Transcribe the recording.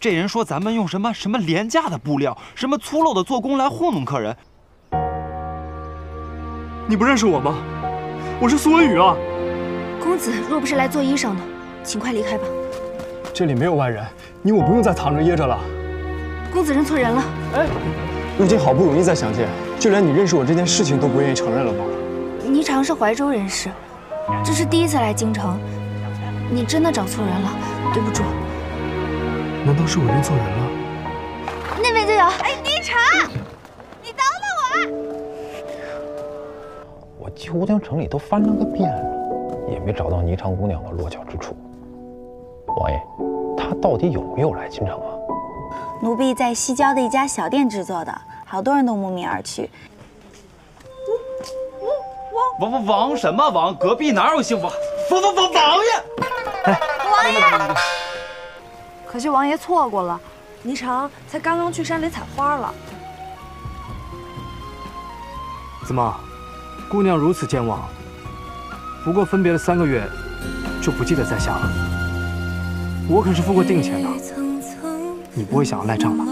这人说咱们用什么什么廉价的布料，什么粗陋的做工来糊弄客人。你不认识我吗？我是苏文宇啊！公子若不是来做衣裳的，请快离开吧。这里没有外人，你我不用再藏着掖着了。公子认错人了。哎，如今好不容易再相见，就连你认识我这件事情都不愿意承认了吗？霓裳是怀州人士，这是第一次来京城，你真的找错人了，对不住。难道是我认错人了？那边就有。哎，霓裳，你等等我！我九江城里都翻了个遍了，也没找到霓裳姑娘的落脚之处。王爷，她到底有没有来京城啊？奴婢在西郊的一家小店制作的，好多人都慕名而去。王王王什么王？隔壁哪有姓王？王王王王爷！哎，王爷！可惜王爷错过了，霓裳才刚刚去山里采花了。怎么，姑娘如此健忘？不过分别了三个月，就不记得在下了？我可是付过定钱的，你不会想要赖账吧？